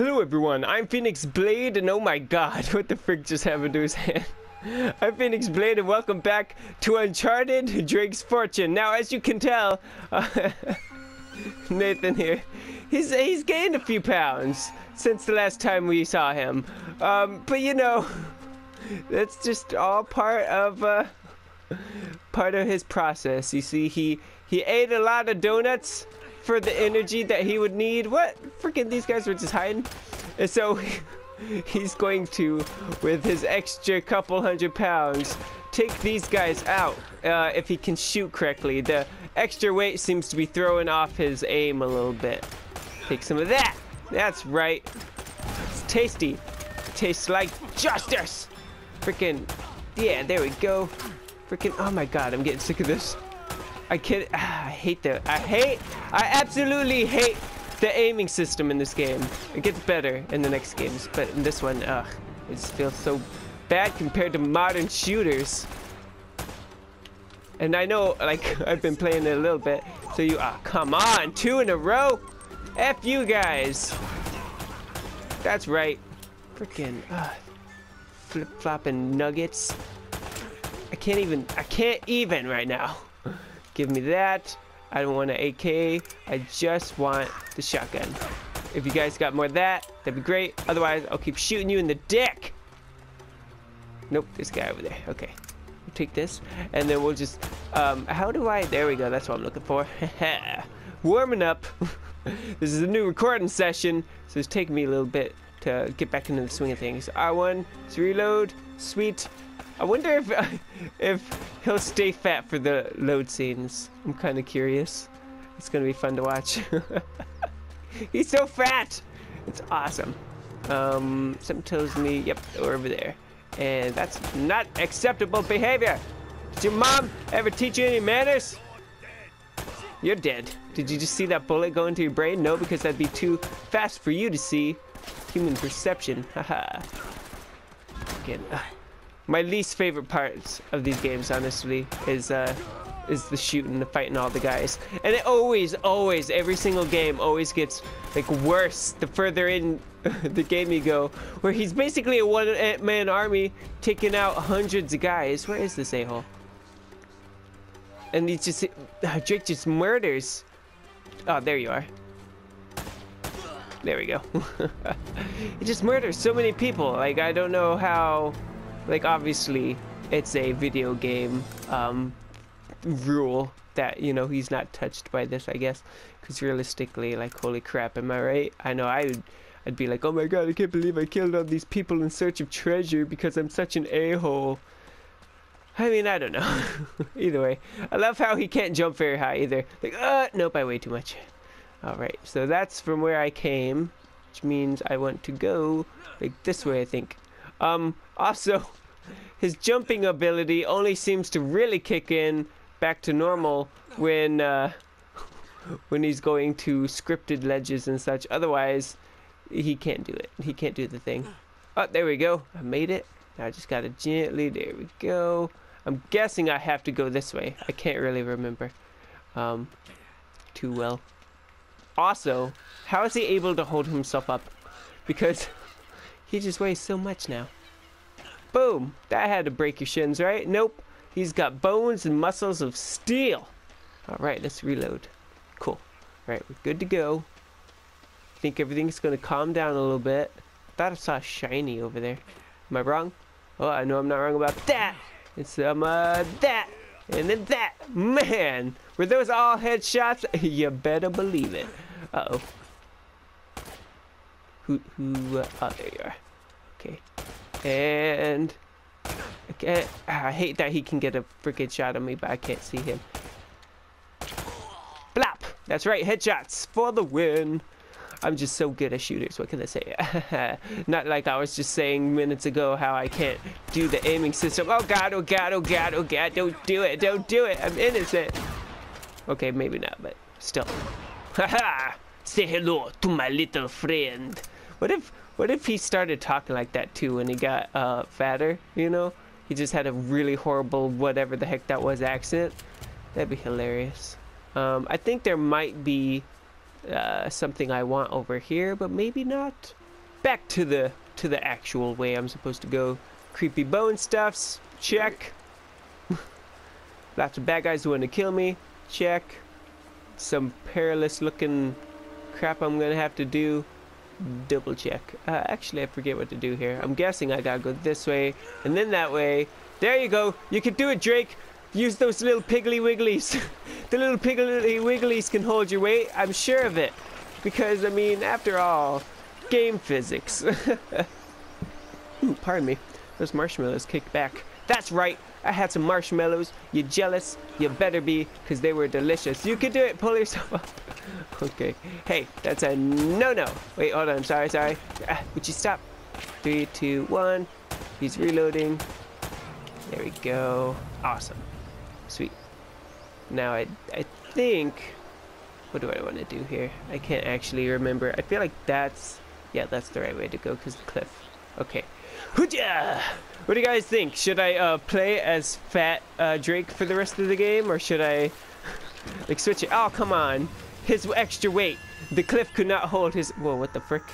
Hello everyone, I'm Phoenix Blade and oh my god, what the frick just happened to his hand? I'm Phoenix Blade and welcome back to Uncharted Drake's Fortune. Now as you can tell, uh, Nathan here, he's, he's gained a few pounds since the last time we saw him. Um, but you know, that's just all part of, uh, part of his process. You see, he, he ate a lot of donuts for the energy that he would need. What? Freaking these guys were just hiding. And so he's going to, with his extra couple hundred pounds, take these guys out uh, if he can shoot correctly. The extra weight seems to be throwing off his aim a little bit. Take some of that. That's right. It's tasty. Tastes like justice. Freaking, yeah, there we go. Freaking, oh my god, I'm getting sick of this. I I hate the. I hate. I absolutely hate the aiming system in this game. It gets better in the next games, but in this one, ugh, it feels so bad compared to modern shooters. And I know, like, I've been playing it a little bit, so you, ah, come on, two in a row? F you guys. That's right. Freaking, uh, flip-flopping nuggets. I can't even, I can't even right now. Give me that. I don't want an AK. I just want the shotgun. If you guys got more of that, that'd be great. Otherwise, I'll keep shooting you in the dick. Nope, this guy over there. Okay. We'll take this. And then we'll just... Um, how do I... There we go. That's what I'm looking for. Warming up. this is a new recording session. So it's taking me a little bit to get back into the swing of things. R1, let's reload. Sweet. I wonder if if he'll stay fat for the load scenes. I'm kind of curious. It's gonna be fun to watch. He's so fat. It's awesome. Um, something tells me, yep, over there, and that's not acceptable behavior. Did your mom ever teach you any manners? You're dead. Did you just see that bullet go into your brain? No, because that'd be too fast for you to see. Human perception. Haha. Again. Uh, my least favorite parts of these games, honestly, is uh, is the shooting, the fighting all the guys. And it always, always, every single game always gets like worse the further in the game you go. Where he's basically a one-man army taking out hundreds of guys. Where is this a-hole? And he just, uh, Drake just murders. Oh, there you are. There we go. he just murders so many people. Like, I don't know how like obviously it's a video game um, rule that you know he's not touched by this I guess. Because realistically like holy crap am I right? I know I would I'd be like oh my god I can't believe I killed all these people in search of treasure because I'm such an a-hole. I mean I don't know. Either way I love how he can't jump very high either. Like uh nope I weigh too much. Alright so that's from where I came which means I want to go like this way I think. Um also his jumping ability only seems to really kick in back to normal when uh, when he's going to scripted ledges and such. Otherwise, he can't do it. He can't do the thing. Oh, there we go. I made it. I just gotta gently. There we go. I'm guessing I have to go this way. I can't really remember um, too well. Also, how is he able to hold himself up? Because he just weighs so much now. Boom. That had to break your shins, right? Nope. He's got bones and muscles of steel. Alright, let's reload. Cool. Alright, we're good to go. I Think everything's going to calm down a little bit. thought I saw shiny over there. Am I wrong? Oh, I know I'm not wrong about that. It's um, uh, that. And then that. Man, were those all headshots? you better believe it. Uh-oh. Who, who, uh, oh, there you are. Okay. And I, I hate that he can get a freaking shot on me, but I can't see him. Blap! That's right, headshots for the win. I'm just so good at shooters, what can I say? Not like I was just saying minutes ago how I can't do the aiming system. Oh god, oh god, oh god, oh god, don't do it, don't do it, I'm innocent. Okay, maybe not, but still. Haha! Say hello to my little friend. What if what if he started talking like that too when he got uh, fatter, you know? He just had a really horrible, whatever the heck that was, accent. That'd be hilarious. Um, I think there might be uh, something I want over here, but maybe not. back to the to the actual way I'm supposed to go. Creepy bone stuffs, check. Lots of bad guys who want to kill me, check. Some perilous looking crap I'm gonna have to do, double check. Uh, actually, I forget what to do here. I'm guessing I gotta go this way and then that way. There you go. You can do it, Drake. Use those little piggly wigglies. the little piggly wigglies can hold your weight. I'm sure of it. Because, I mean, after all, game physics. Ooh, pardon me. Those marshmallows kicked back. That's right. I had some marshmallows. You jealous? You better be, because they were delicious. You can do it. Pull yourself up. okay. Hey, that's a no-no. Wait, hold on. Sorry, sorry. Ah, would you stop? Three, two, one. He's reloading. There we go. Awesome. Sweet. Now, I, I think... What do I want to do here? I can't actually remember. I feel like that's... Yeah, that's the right way to go, because the cliff. Okay. Hooja! What do you guys think? Should I uh, play as Fat uh, Drake for the rest of the game, or should I like switch it? Oh, come on. His extra weight. The cliff could not hold his... Whoa, what the frick?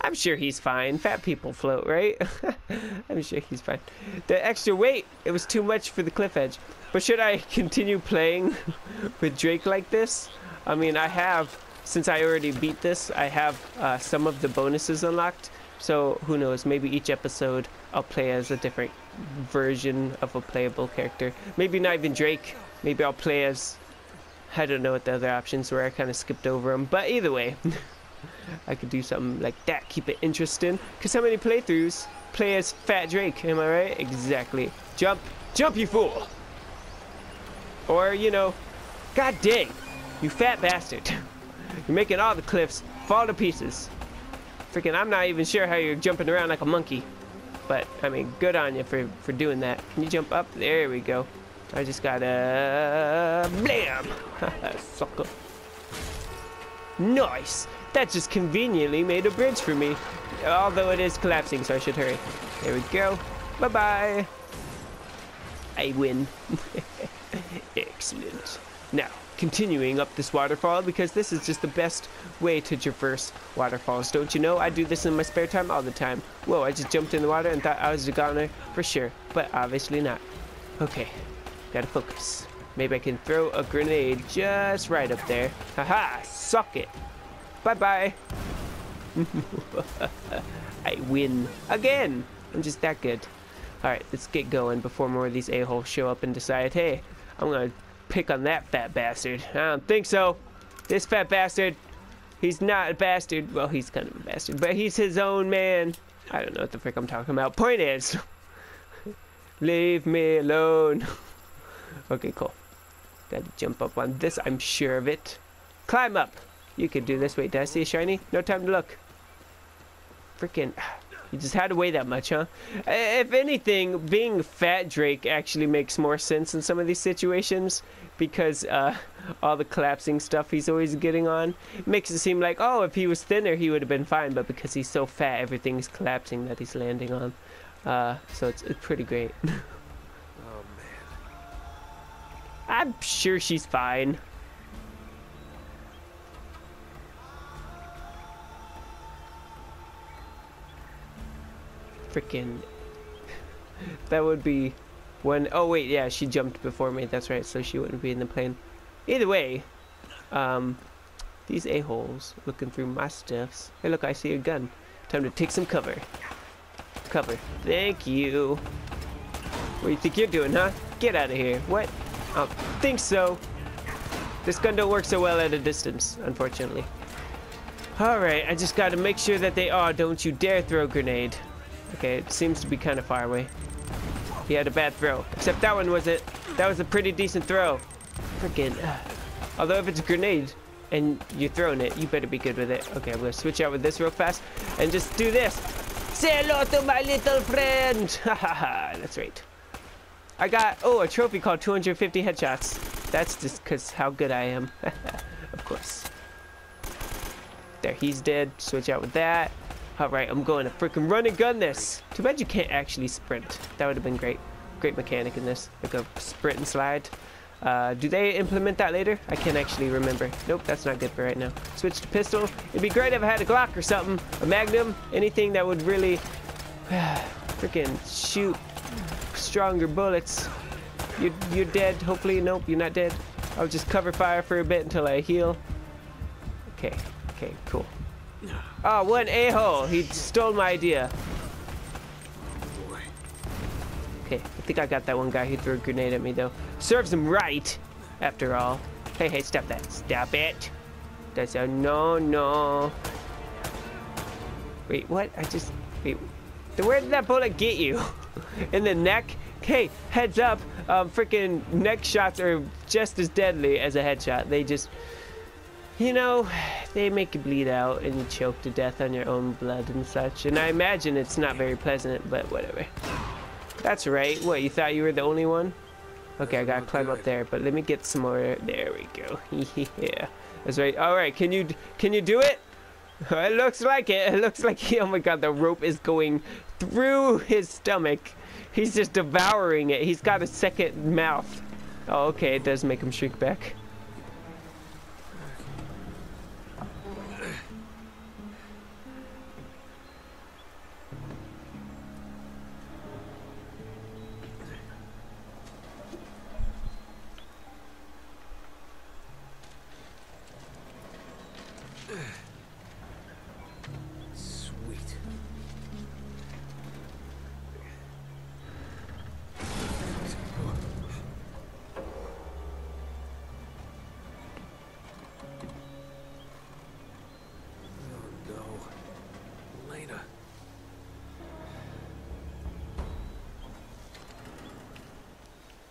I'm sure he's fine. Fat people float, right? I'm sure he's fine. The extra weight, it was too much for the cliff edge. But should I continue playing with Drake like this? I mean, I have, since I already beat this, I have uh, some of the bonuses unlocked. So who knows, maybe each episode I'll play as a different version of a playable character. Maybe not even Drake. Maybe I'll play as, I don't know what the other options were, I kind of skipped over them. But either way, I could do something like that, keep it interesting. Because how many playthroughs play as Fat Drake, am I right? Exactly. Jump, jump you fool! Or, you know, god dang, you fat bastard. You're making all the cliffs fall to pieces. Freaking, I'm not even sure how you're jumping around like a monkey. But, I mean, good on you for, for doing that. Can you jump up? There we go. I just gotta... Blam! Sucker. Nice! That just conveniently made a bridge for me. Although it is collapsing, so I should hurry. There we go. Bye-bye. I win. Excellent. Now, continuing up this waterfall because this is just the best way to traverse waterfalls. Don't you know? I do this in my spare time all the time. Whoa, I just jumped in the water and thought I was a goner for sure, but obviously not. Okay, gotta focus. Maybe I can throw a grenade just right up there. Haha, suck it. Bye-bye. I win again. I'm just that good. Alright, let's get going before more of these a-holes show up and decide, hey, I'm gonna pick on that fat bastard. I don't think so. This fat bastard, he's not a bastard. Well, he's kind of a bastard, but he's his own man. I don't know what the frick I'm talking about. Point is, leave me alone. okay, cool. Gotta jump up on this, I'm sure of it. Climb up. You can do this. Wait, did I see a shiny? No time to look. Freaking... You just had to weigh that much, huh? If anything, being fat Drake actually makes more sense in some of these situations because uh, all the collapsing stuff he's always getting on makes it seem like, oh, if he was thinner, he would have been fine. But because he's so fat, everything's collapsing that he's landing on. Uh, so it's, it's pretty great. I'm sure she's fine. freaking... that would be when... Oh, wait, yeah, she jumped before me. That's right, so she wouldn't be in the plane. Either way, um, these a-holes looking through my stuffs. Hey, look, I see a gun. Time to take some cover. Cover. Thank you. What do you think you're doing, huh? Get out of here. What? I think so. This gun don't work so well at a distance, unfortunately. Alright, I just gotta make sure that they are. Don't you dare throw a grenade. Okay, it seems to be kind of far away. He had a bad throw. Except that one was it. That was a pretty decent throw. Freaking. Uh, although if it's a grenade and you're throwing it, you better be good with it. Okay, I'm gonna switch out with this real fast and just do this. Say hello to my little friend. ha. That's right. I got, oh, a trophy called 250 headshots. That's just because how good I am. of course. There, he's dead. Switch out with that. Alright, I'm going to freaking run and gun this. Too bad you can't actually sprint. That would have been great. Great mechanic in this. Like a sprint and slide. Uh, do they implement that later? I can't actually remember. Nope, that's not good for right now. Switch to pistol. It'd be great if I had a Glock or something. A Magnum. Anything that would really freaking shoot stronger bullets. You, you're dead. Hopefully, nope, you're not dead. I'll just cover fire for a bit until I heal. Okay, okay, cool. Oh, one a-hole. He stole my idea. Okay, I think I got that one guy who threw a grenade at me, though. Serves him right, after all. Hey, hey, stop that. Stop it. That's a no, no. Wait, what? I just... Wait. Where did that bullet get you? In the neck? Hey, heads up. Um, freaking neck shots are just as deadly as a headshot. They just... You know, they make you bleed out and you choke to death on your own blood and such. And I imagine it's not very pleasant, but whatever. That's right. What, you thought you were the only one? Okay, I gotta climb up there, but let me get some more. There we go. yeah, that's right. All right, can you can you do it? It looks like it. It looks like he, oh my god, the rope is going through his stomach. He's just devouring it. He's got a second mouth. Oh, okay, it does make him shrink back.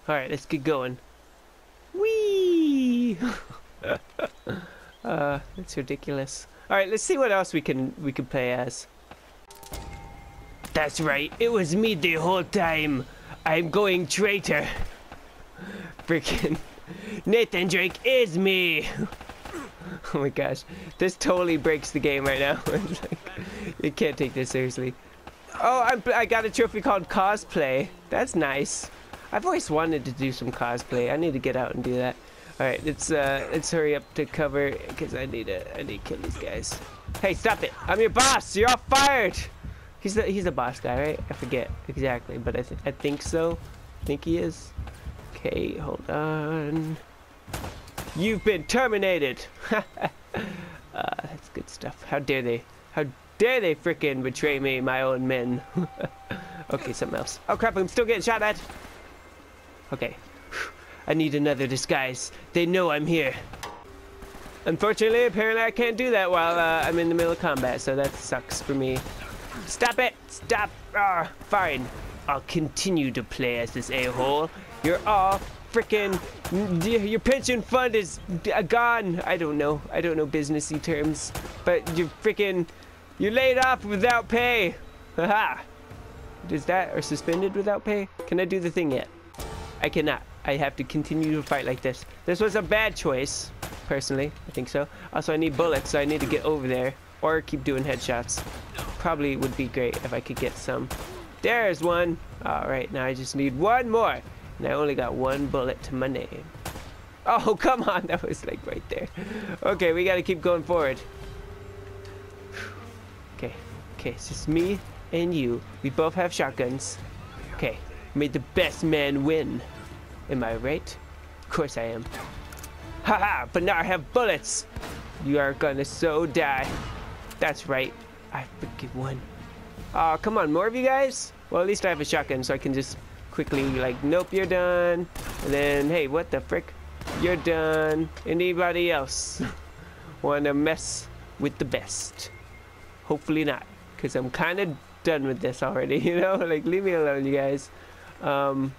Alright, let's get going. Whee! uh, that's ridiculous. Alright, let's see what else we can we can play as. That's right, it was me the whole time. I'm going traitor. Freaking Nathan Drake is me. oh my gosh, this totally breaks the game right now. like, you can't take this seriously. Oh, I'm, I got a trophy called cosplay. That's nice. I've always wanted to do some cosplay. I need to get out and do that. All right, let's uh, let's hurry up to cover because I need to I need to kill these guys. Hey, stop it! I'm your boss. You're all fired. He's the he's the boss guy, right? I forget exactly, but I th I think so. I think he is. Okay, hold on. You've been terminated. uh, that's good stuff. How dare they? How dare they fricking betray me, my own men? okay, something else. Oh crap! I'm still getting shot at. Okay. I need another disguise. They know I'm here. Unfortunately, apparently I can't do that while uh, I'm in the middle of combat, so that sucks for me. Stop it! Stop! Ah, fine. I'll continue to play as this a-hole. You're all freaking... Your pension fund is gone. I don't know. I don't know businessy terms. But you're freaking... You're laid off without pay. Haha. Is that or suspended without pay? Can I do the thing yet? I cannot. I have to continue to fight like this. This was a bad choice, personally. I think so. Also, I need bullets, so I need to get over there. Or keep doing headshots. Probably would be great if I could get some. There's one. Alright, now I just need one more. And I only got one bullet to my name. Oh, come on. That was like right there. Okay, we gotta keep going forward. Okay, okay, it's just me and you. We both have shotguns. Okay, may the best man win. Am I right? Of course I am. Haha, but now I have bullets. You are gonna so die. That's right. I freaking won. Oh, come on, more of you guys? Well, at least I have a shotgun, so I can just quickly, like, nope, you're done. And then, hey, what the frick? You're done. Anybody else wanna mess with the best? Hopefully not, because I'm kind of done with this already, you know? Like, leave me alone, you guys. Um,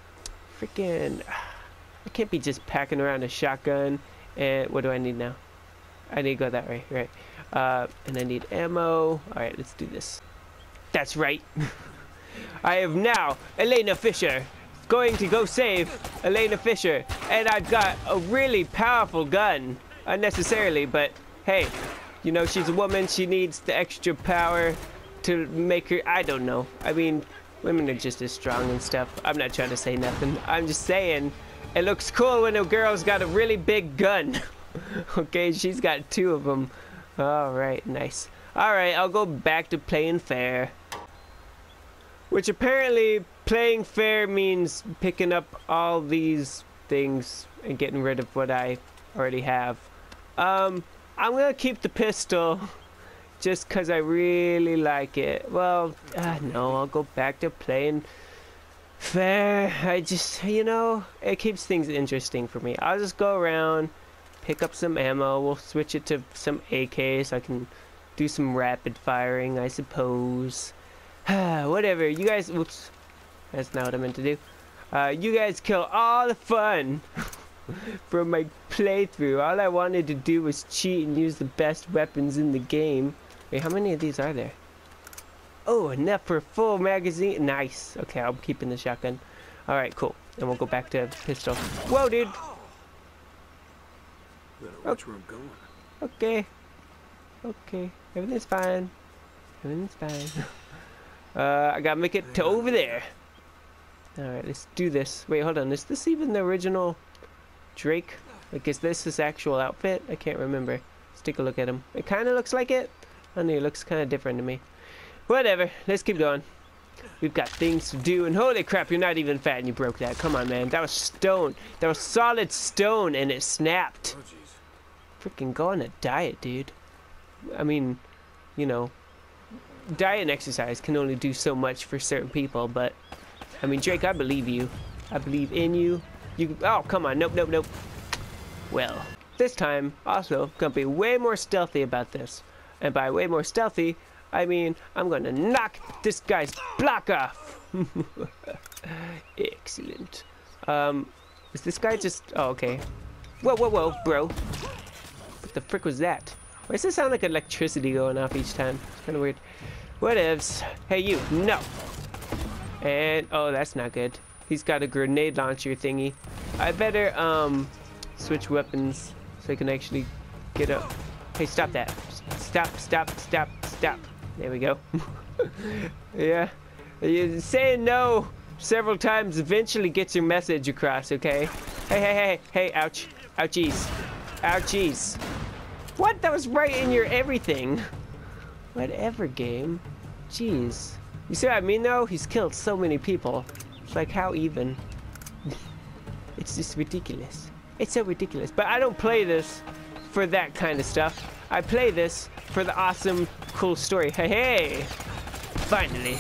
freaking, I can't be just packing around a shotgun. And what do I need now? I need to go that way, right? Uh, and I need ammo. All right, let's do this. That's right. I have now Elena Fisher going to go save Elena Fisher. And I've got a really powerful gun. Unnecessarily, but hey, you know, she's a woman. She needs the extra power to make her, I don't know. I mean, women are just as strong and stuff. I'm not trying to say nothing. I'm just saying It looks cool when a girl's got a really big gun. okay, she's got two of them. All right, nice. All right, I'll go back to playing fair. Which apparently playing fair means picking up all these things and getting rid of what I already have. Um, I'm gonna keep the pistol just because I really like it. Well, uh, no, I'll go back to playing fair. I just, you know, it keeps things interesting for me. I'll just go around, pick up some ammo. We'll switch it to some AK so I can do some rapid firing, I suppose. Whatever. You guys, whoops. That's not what I meant to do. Uh, you guys kill all the fun from my playthrough. All I wanted to do was cheat and use the best weapons in the game. Wait, how many of these are there? Oh, enough for a full magazine. Nice. Okay, I'm keeping the shotgun. Alright, cool. And we'll go back to pistol. Whoa, dude! Watch where I'm going. Okay. Okay. Everything's fine. Everything's fine. uh, I gotta make it to over there. Alright, let's do this. Wait, hold on. Is this even the original Drake? Like, is this his actual outfit? I can't remember. Let's take a look at him. It kind of looks like it. I know it looks kind of different to me. Whatever. Let's keep going. We've got things to do. And holy crap, you're not even fat and you broke that. Come on, man. That was stone. That was solid stone and it snapped. Oh, jeez. Freaking go on a diet, dude. I mean, you know, diet and exercise can only do so much for certain people, but I mean, Drake, I believe you. I believe in you. You. Oh, come on. Nope, nope, nope. Well, this time, also, gonna be way more stealthy about this. And by way more stealthy, I mean I'm gonna knock this guy's block off. Excellent. Um, is this guy just? Oh, okay. Whoa, whoa, whoa, bro. What the frick was that? Why does it sound like electricity going off each time? It's kind of weird. Whatevs. Hey, you. No. And, oh, that's not good. He's got a grenade launcher thingy. I better, um, switch weapons so I can actually get up. Hey, stop that. Stop, stop, stop, stop. There we go. yeah. Saying no several times eventually gets your message across, okay? Hey, hey, hey, hey, ouch. Ouchies. Ouchies. What? That was right in your everything. Whatever, game. Jeez. You see what I mean, though? He's killed so many people. It's like, how even? it's just ridiculous. It's so ridiculous. But I don't play this for that kind of stuff. I play this for the awesome, cool story. Hey, hey! Finally.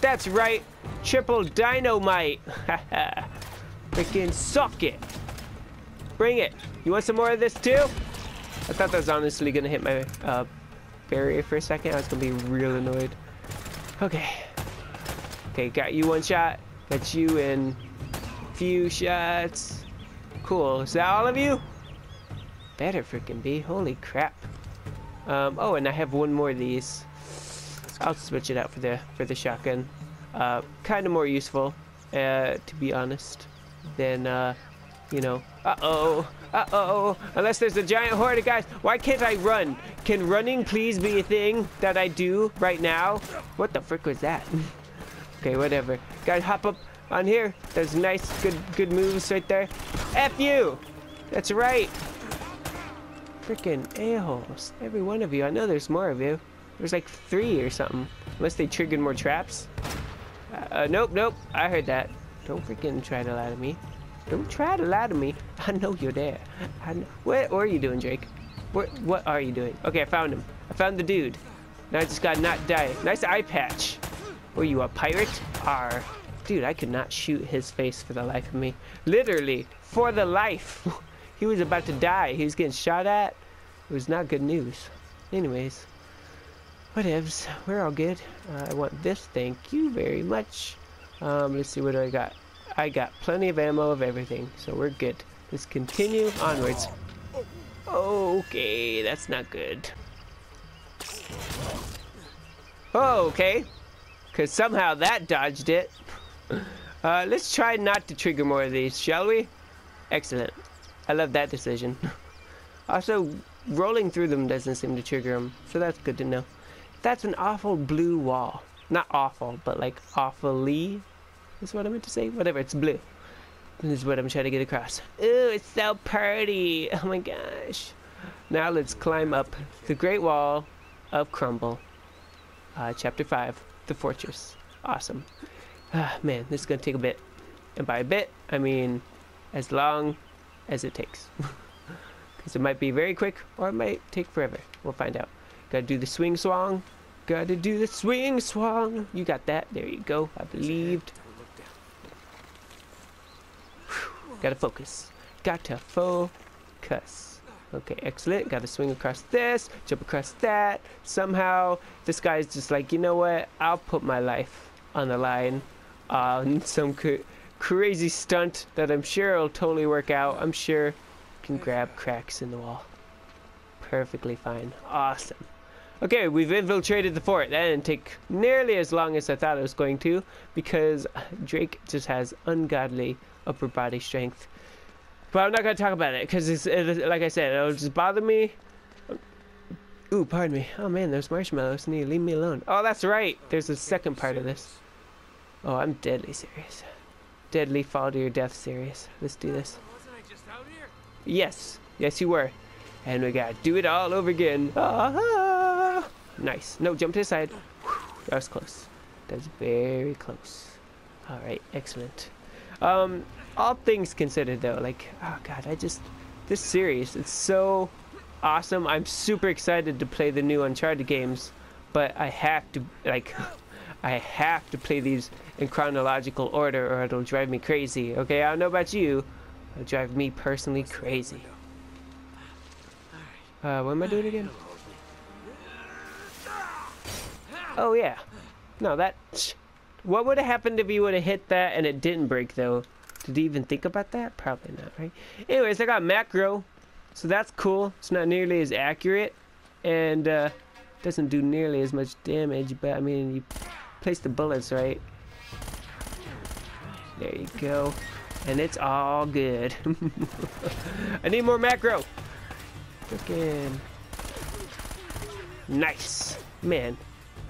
That's right. Triple dynamite. Freaking suck it. Bring it. You want some more of this too? I thought that was honestly gonna hit my uh, barrier for a second. I was gonna be real annoyed. Okay. Okay, got you one shot. Got you in few shots. Cool. Is that all of you? Better freaking be. Holy crap. Um, oh, and I have one more of these. I'll switch it out for the for the shotgun. Uh, kind of more useful, uh, to be honest, than uh, you know. Uh oh, uh oh. Unless there's a giant horde of guys. Why can't I run? Can running please be a thing that I do right now? What the frick was that? okay, whatever. Gotta hop up on here. There's nice, good, good moves right there. F you. That's right. Freaking a-holes. Every one of you. I know there's more of you. There's like three or something. Unless they triggered more traps. Uh, uh, nope, nope. I heard that. Don't freaking try to lie to me. Don't try to lie to me. I know you're there. Know. What, are you doing, Drake? What, what are you doing? Okay, I found him. I found the dude. Now I just gotta not die. Nice eye patch. Were you a pirate? R. Dude, I could not shoot his face for the life of me. Literally, for the life. he was about to die. He was getting shot at. It was not good news. Anyways, whatevs. We're all good. Uh, I want this. Thank you very much. Um, let's see, what do I got? I got plenty of ammo of everything, so we're good. Let's continue onwards. Okay, that's not good. Oh, okay. Because somehow that dodged it. Uh, let's try not to trigger more of these, shall we? Excellent. I love that decision. also, rolling through them doesn't seem to trigger them, so that's good to know. That's an awful blue wall. Not awful, but like awfully is what I meant to say. Whatever, it's blue. This is what I'm trying to get across. Ooh, it's so pretty. Oh my gosh. Now let's climb up the Great Wall of Crumble. Uh, chapter 5, The Fortress. Awesome. Ah, man, this is going to take a bit. And by a bit, I mean as long as it takes. Because it might be very quick or it might take forever. We'll find out. Gotta do the swing swong. Gotta do the swing swong. You got that. There you go. I believed. Gotta focus. Gotta focus. Okay, excellent. Gotta swing across this, jump across that. Somehow, this guy's just like, you know what? I'll put my life on the line on some crazy stunt that I'm sure will totally work out. I'm sure can grab cracks in the wall. Perfectly fine. Awesome. Okay, we've infiltrated the fort. That didn't take nearly as long as I thought it was going to because Drake just has ungodly upper body strength. But I'm not going to talk about it because, it's it, like I said, it'll just bother me. Ooh, pardon me. Oh man, there's marshmallows. Need leave me alone. Oh, that's right. There's a second part of this. Oh, I'm deadly serious. Deadly fall to your death serious. Let's do this. Yes. Yes, you were. And we gotta do it all over again. Ah, nice. No, jump to the side. Whew, that was close. That's very close. All right, excellent. Um, all things considered, though, like, oh god, I just this series, it's so awesome. I'm super excited to play the new Uncharted games, but I have to like, I have to play these in chronological order, or it'll drive me crazy. Okay, I don't know about you, it'll drive me personally crazy. Uh, what am I doing again? Oh yeah, no that. What would have happened if you would have hit that and it didn't break though? Did he even think about that? Probably not, right? Anyways, I got macro, so that's cool. It's not nearly as accurate, and uh, doesn't do nearly as much damage. But I mean, you place the bullets right. There you go, and it's all good. I need more macro. Freaking nice, man.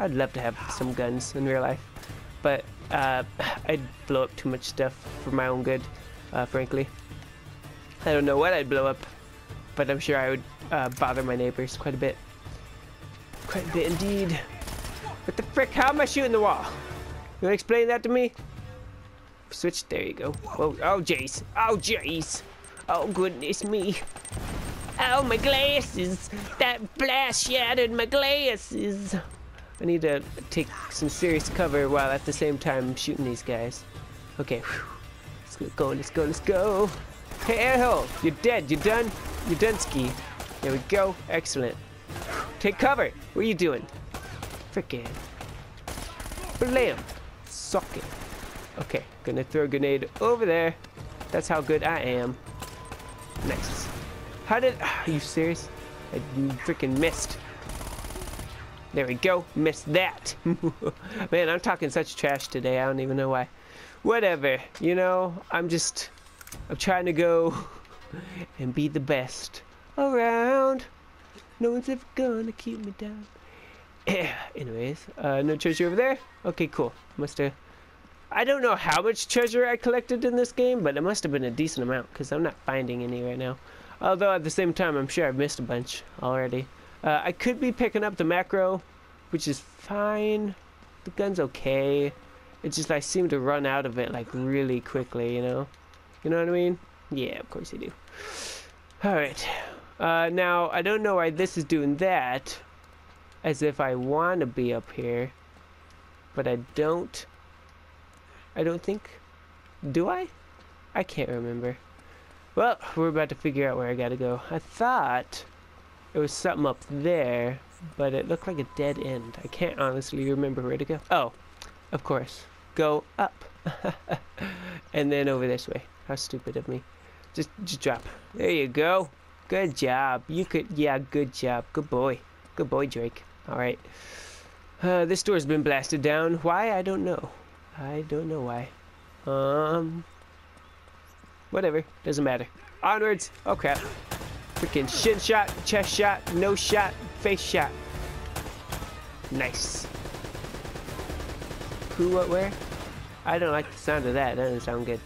I'd love to have some guns in real life but uh, I'd blow up too much stuff for my own good, uh, frankly. I don't know what I'd blow up, but I'm sure I would uh, bother my neighbors quite a bit. Quite a bit indeed. What the frick? How am I shooting the wall? You wanna explain that to me? Switch, there you go. Oh, oh jeez. Oh jeez. Oh goodness me. Oh my glasses. That blast shattered my glasses. I need to take some serious cover while at the same time shooting these guys. Okay, let's go, let's go, let's go. Hey, airhole, you're dead, you're done, you're done ski. There we go, excellent. Take cover, what are you doing? Frickin'. Blam, suck it. Okay, gonna throw a grenade over there. That's how good I am. Nice. How did, are you serious? I freaking missed. There we go. Missed that. Man, I'm talking such trash today. I don't even know why. Whatever. You know, I'm just... I'm trying to go and be the best around. No one's ever gonna keep me down. Anyways, uh, no treasure over there? Okay, cool. Must have... I don't know how much treasure I collected in this game, but it must have been a decent amount, because I'm not finding any right now. Although, at the same time, I'm sure I've missed a bunch already. Uh, I could be picking up the macro, which is fine. The gun's okay. It's just I seem to run out of it like really quickly, you know? You know what I mean? Yeah, of course you do. Alright. Uh, now, I don't know why this is doing that. As if I want to be up here. But I don't. I don't think. Do I? I can't remember. Well, we're about to figure out where I gotta go. I thought it was something up there, but it looked like a dead end. I can't honestly remember where to go. Oh, of course. Go up. and then over this way. How stupid of me. Just, just drop. There you go. Good job. You could, yeah, good job. Good boy. Good boy, Drake. Alright. Uh, this door's been blasted down. Why? I don't know. I don't know why. Um, whatever. Doesn't matter. Onwards. Oh, crap. Freaking shin shot, chest shot, no shot, face shot. Nice. Who, what, where? I don't like the sound of that. That doesn't sound good.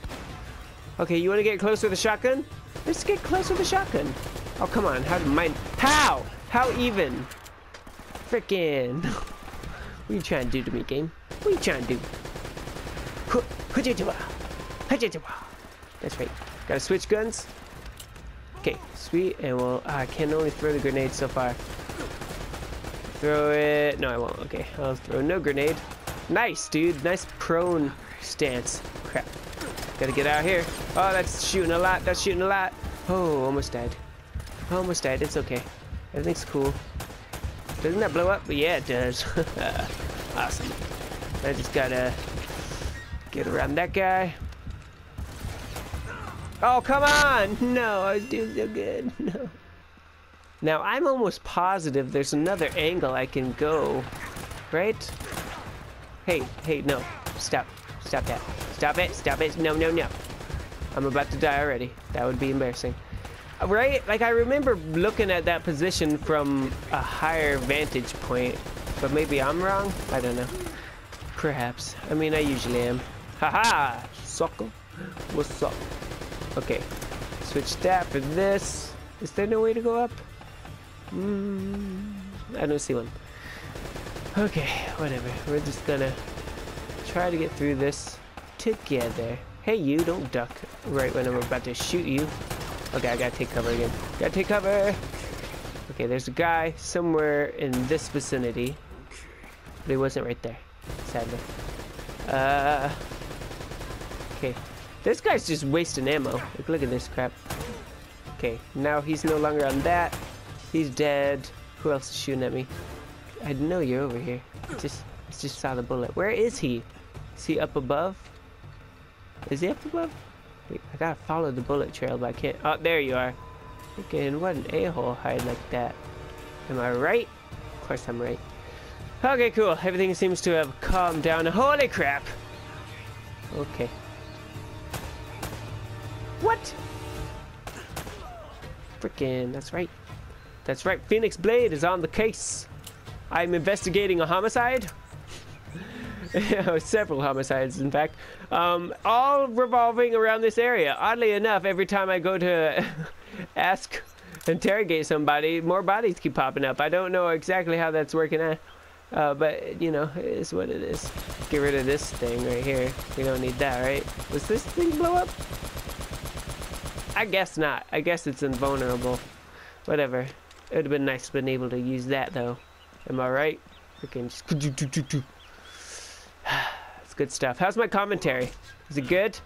Okay, you want to get close with a shotgun? Let's get close with a shotgun. Oh, come on. How did mine... How? How even? Frickin'. what you trying to do to me, game? What you trying to do? That's right. Gotta switch guns. Okay, sweet. And we'll... I can only throw the grenade so far. Throw it... No, I won't. Okay, I'll throw no grenade. Nice, dude. Nice prone stance. Crap. Gotta get out here. Oh, that's shooting a lot. That's shooting a lot. Oh, almost died. Almost died. It's okay. Everything's cool. Doesn't that blow up? But yeah, it does. awesome. I just gotta get around that guy. Oh, come on! No, I was doing so good. No. Now, I'm almost positive there's another angle I can go. Right? Hey, hey, no. Stop. Stop that. Stop it. Stop it. No, no, no. I'm about to die already. That would be embarrassing. Right? Like, I remember looking at that position from a higher vantage point. But maybe I'm wrong? I don't know. Perhaps. I mean, I usually am. Haha! -ha! Sucker. What's up? Okay. Switch that for this. Is there no way to go up? Mm, I don't see one. Okay, whatever. We're just gonna try to get through this together. Hey, you, don't duck right when I'm about to shoot you. Okay, I gotta take cover again. Gotta take cover! Okay, there's a guy somewhere in this vicinity. But he wasn't right there, sadly. Uh, okay. This guy's just wasting ammo. Like, look at this crap. Okay, now he's no longer on that. He's dead. Who else is shooting at me? I know you're over here. I just, I just saw the bullet. Where is he? Is he up above? Is he up above? I gotta follow the bullet trail, but I can't. Oh, there you are. Again, what an a-hole hide like that. Am I right? Of course I'm right. Okay, cool. Everything seems to have calmed down. Holy crap! Okay. What? Freaking, that's right. That's right, Phoenix Blade is on the case. I'm investigating a homicide. Several homicides, in fact. Um, all revolving around this area. Oddly enough, every time I go to ask, interrogate somebody, more bodies keep popping up. I don't know exactly how that's working out. Uh, but, you know, it is what it is. Get rid of this thing right here. We don't need that, right? Was this thing blow up? I guess not. I guess it's invulnerable. Whatever. It would have been nice to been able to use that though. Am I right? Freaking It's good stuff. How's my commentary? Is it good?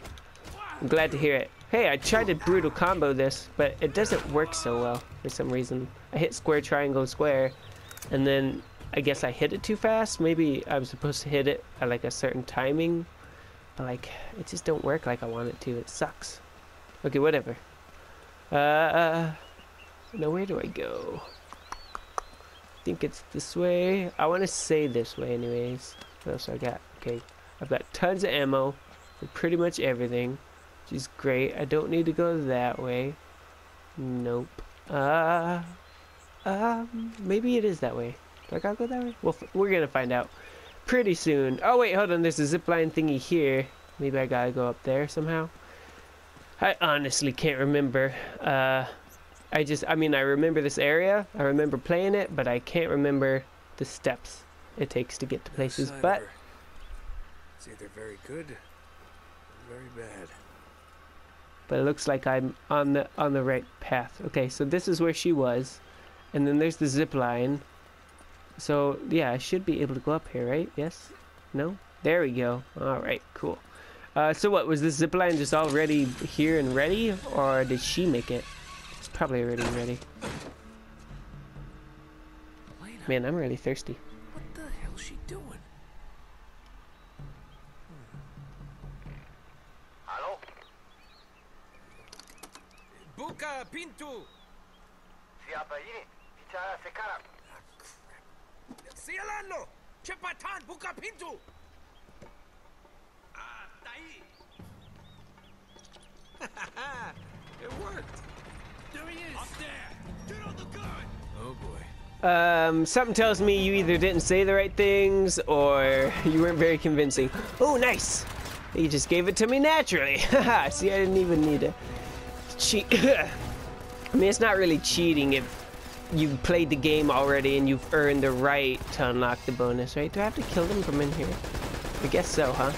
I'm glad to hear it. Hey, I tried to brutal combo this, but it doesn't work so well for some reason. I hit square, triangle, square, and then I guess I hit it too fast. Maybe I'm supposed to hit it at like a certain timing, but like it just don't work like I want it to. It sucks. Okay, whatever. Uh, now where do I go? I think it's this way. I want to say this way anyways. What else I got? Okay, I've got tons of ammo for pretty much everything, which is great. I don't need to go that way. Nope. Uh, um, maybe it is that way. Do I gotta go that way? Well, we're gonna find out pretty soon. Oh wait, hold on. There's a zipline thingy here. Maybe I gotta go up there somehow. I honestly can't remember. Uh, I just, I mean, I remember this area. I remember playing it, but I can't remember the steps it takes to get to places. But it's either very good or very bad. But it looks like I'm on the on the right path. Okay, so this is where she was, and then there's the zip line. So yeah, I should be able to go up here, right? Yes? No? There we go. All right, cool. Uh, so what, was this zipline just already here and ready, or did she make it? It's probably already ready. Man, I'm really thirsty. What the hell is she doing? Hello? Buka Pintu! Siapa ini? Bicara sekarang. Ah, crap. Sialano! Cepatan, buka pintu! Ah, tai! it worked! There he is! Up there! Get on the gun! Oh boy. Um, something tells me you either didn't say the right things or you weren't very convincing. Oh, nice! He just gave it to me naturally. Haha, See, I didn't even need to cheat. I mean, it's not really cheating if you've played the game already and you've earned the right to unlock the bonus, right? Do I have to kill them from in here? I guess so, huh?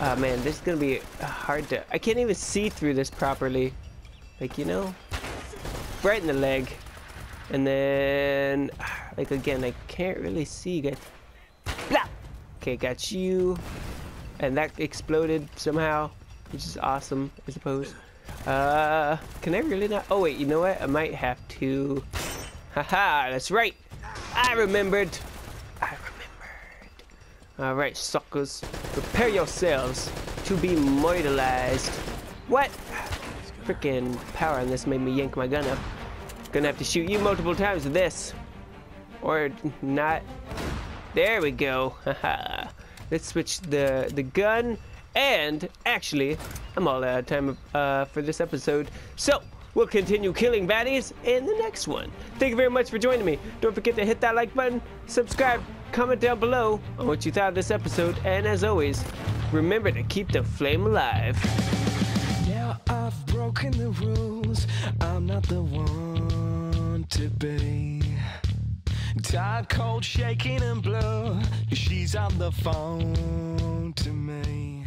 Oh man, this is gonna be hard to... I can't even see through this properly. Like, you know? Right in the leg. And then... Like, again, I can't really see, guys. Okay, got you. And that exploded somehow, which is awesome, I suppose. Uh, can I really not? Oh wait, you know what? I might have to. Haha, that's right. I remembered. I remembered. All right, suckers, prepare yourselves to be mortalized. What? Freaking power on this made me yank my gun up. Gonna have to shoot you multiple times with this, or not. There we go. Let's switch the the gun. And actually, I'm all out of time uh, for this episode. So we'll continue killing baddies in the next one. Thank you very much for joining me. Don't forget to hit that like button, subscribe, comment down below on what you thought of this episode, and as always, remember to keep the flame alive. Now I've broken the rules. I'm not the one to be. Tired, cold, shaking, and blue. She's on the phone to me.